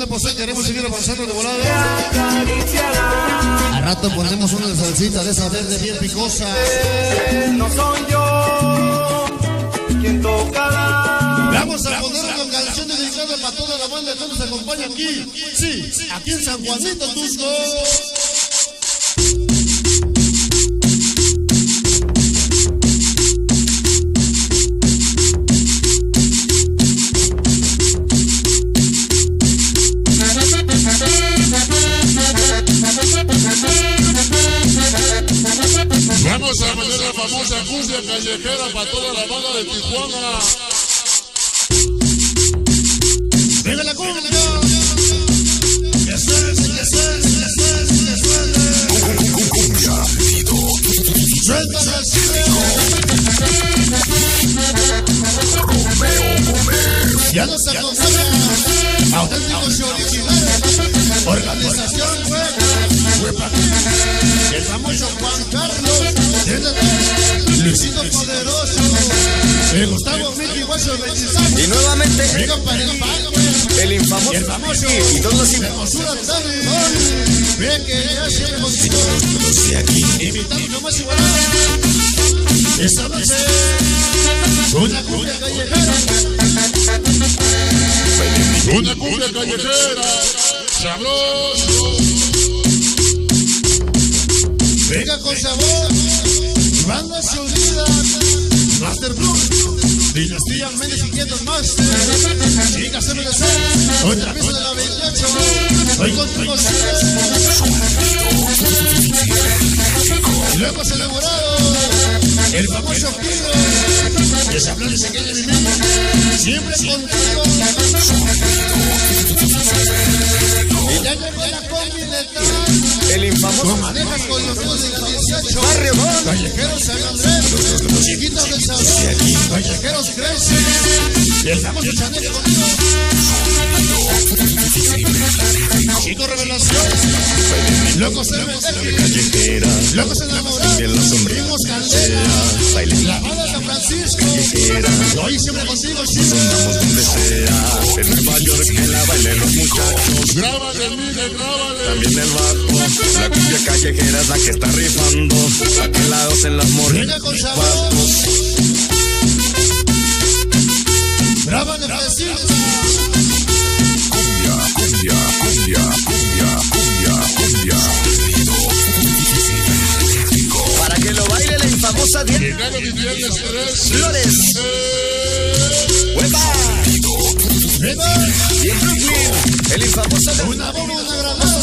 Buena posee, queremos seguir avanzando de volada. A rato ponemos una salsita de esa verde bien picosa. No soy yo quien toca la... Vamos a poner una canción dedicada para toda la banda que nos acompaña aquí. Sí, aquí en San Juanito, Tusco. Vamos a poner la famosa cumbia callejera para toda la banda de Tijuana. ¡Venga la cumbia! Ya nos acompaña auténticos originales. Organización web. El famoso Juan Carlos. Luisito Poderoso. El Gustavo Miki Guacho 26. Y nuevamente, el infamoso El famoso. y todos los. Ven que ya contigo. De aquí. Invitando nomás igual. Esta noche. Una cumbia callejera. Una cumbia callejera. Sabroso. Venga con sabor, banda se olvida, Master Blue, Dinastía Méndez y Quietos Master, Chicas MDC, otra pieza de la 28, hoy contigo Luego celebrado, el famoso Kilo, flor se quede mi mente, siempre contigo. Y ya llegó la combi letal. el infamoso Tú manejas con los dos de la 18. Barrio Don. Callejeros San Andrés. Chiquitos del sabor. Callejeros. Y el famoso Chanel Revelación. Locos MX. Callejera. Locos enamorados. Bien la sombra. Primos Candela. Baile. La banda de San Francisco. Callejera. Hoy siempre contigo, chico. Sonamos donde sea. En Nueva York que la bailen los muchachos. Grábale, mire, grábale. También el bajo. La cumbia callejera es la que está rifando. Aquelados en las. Venga con la infamosa Diana Llegaron y viernes 13. Flores. ¡Huepa! Venga. Y en Brooklyn, el infamoso de Una bomba,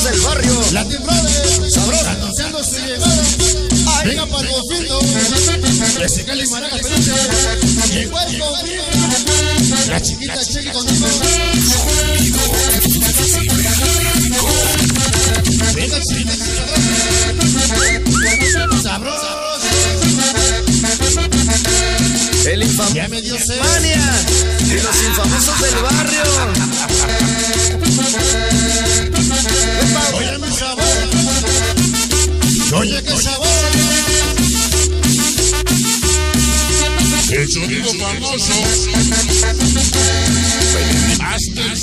del barrio. Latin Brothers, Sabroso. anunciando su llegada. Venga para Gofindo, Mexicali y Maraca Peluche. Llegó el Gofindo, la chiquita Chequi contigo. Ya me dio sed. Mania. Y los infamosos del barrio. Oye mi sabor, oye qué sabor. el sonido famoso. Hasta el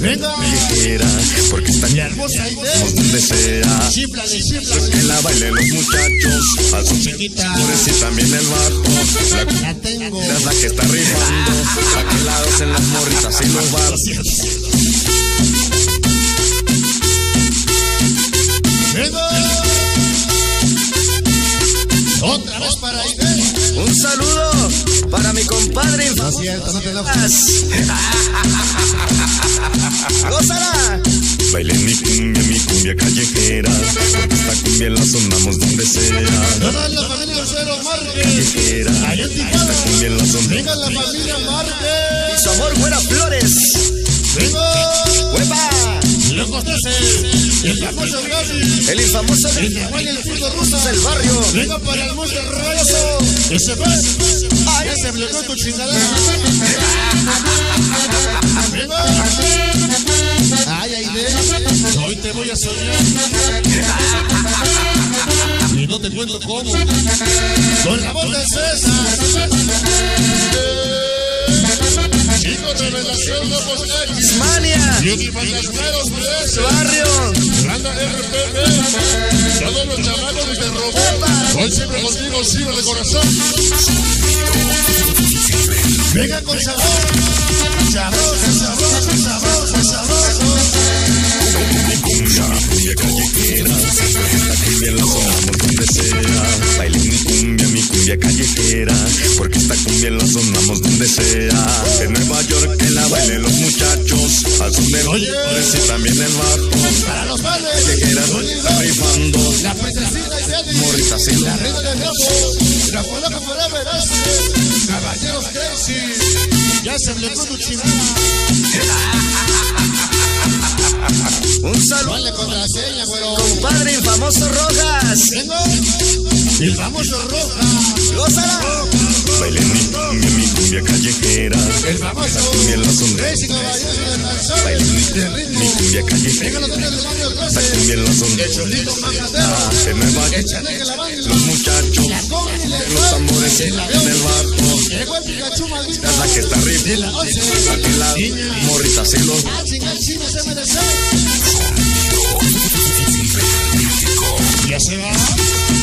Venga. callejera. Porque la idea. sonamos donde sea. Chiflale, chiflale. Que la bailen los muchachos. A sus Chiquita. y también el bajo. La La tengo. es la que está rifando. Aquelados en las morritas y los bares. Venga. Otra vez para Aide. Un saludo para mi compadre No es cierto, no te lo cumbia, callejera. Porque esta cumbia la sonamos donde sea. Toda la familia Cero Márquez. Callejera. Allá en Esta cumbia la sonamos. Venga la familia Y Márquez. su amor fuera Flores. Venga. ¡Huepa! Locos 13. El famoso Gaby. El infamoso El de de Juan y el fútbol ruso. del barrio. Venga para el monte rayo. Ese fue. Ya se bloqueó tu chingada. Venga. Voy a soñar. Y no te cuento cómo. Con la voz de César. Hijo Revelación Lobos X. Mania. Unifantasmeros 13. Barrio. Granda RPP. Todos los chamacos de Robert. Hoy siempre contigo, siempre de corazón. Venga con sabor. Sabroso, sabroso, sabroso, sabroso. Cumbia la sonamos donde sea. Baile mi cumbia, mi cumbia callejera, porque esta cumbia la sonamos donde sea. En Nueva York que la bailen los muchachos, al son de Oye. los y también el barco. Para los padres. Callejeras rifando, La princesita Isabel. morrita así La reina del ramo. La por verás. Caballeros crazy. Ya se habló con tu Un saludo. Vale contraseña, güero. Compadre infamoso Rojas. Vengo. El famoso roja. Gózala. Baile mi cumbia, mi cumbia callejera, El famoso. cumbia la sonamos. Crazy caballeros de Baile mi, mi cumbia callejera, los dueños del barrio esta 13. cumbia la El majadero. En Nueva York Échale que la banda. los muchachos, La la los tambores en el barco. Llegó el Pikachu maldito. Es la que está arriba. La. Aquí la morrita Ah, chino se merece. Ya se va.